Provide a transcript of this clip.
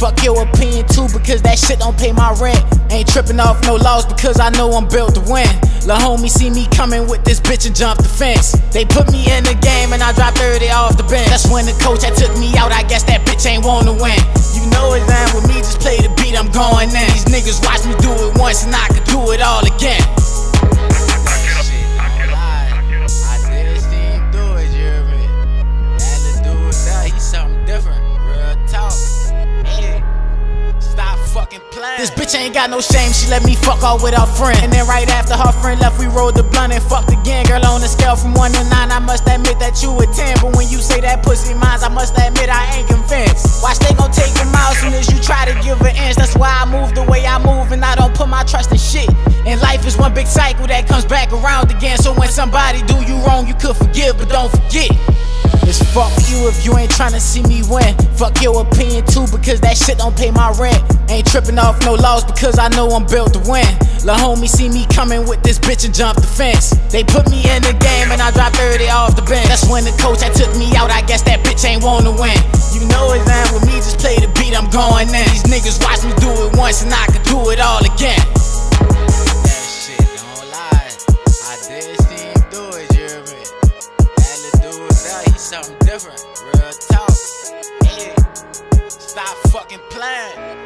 Fuck your opinion too, because that shit don't pay my rent. Ain't tripping off no laws because I know I'm built to win. La homie see me coming with this bitch and jump the fence. They put me in the game and I dropped 30 off the bench. That's when the coach that took me out, I guess that bitch ain't wanna win. You know it's down with me, just play the beat, I'm going in. These niggas watch me do it once and I could do it all again. This bitch ain't got no shame, she let me fuck all with her friend. And then right after her friend left, we rolled the blunt and fucked again. Girl, on a scale from 1 to 9, I must admit that you a 10. But when you say that pussy mines, I must admit I ain't convinced. Watch, they gon' take them out soon as you try to give an inch. That's why I move the way I move and I don't put my trust in shit. And life is one big cycle that comes back around again. So when somebody do you wrong, you could forgive, but don't forget. It's fuck you if you ain't tryna see me win. Fuck your opinion too, because that shit don't pay my rent. Ain't tripping off no laws because I know I'm built to win. La homie see me coming with this bitch and jump the fence. They put me in the game and I dropped 30 off the bench. That's when the coach that took me out, I guess that bitch ain't wanna win. You know it's down with me, just play the beat, I'm going in. These niggas watch me do it once and I could do it all again. Something different. Real talk. Yeah. Stop fucking playing.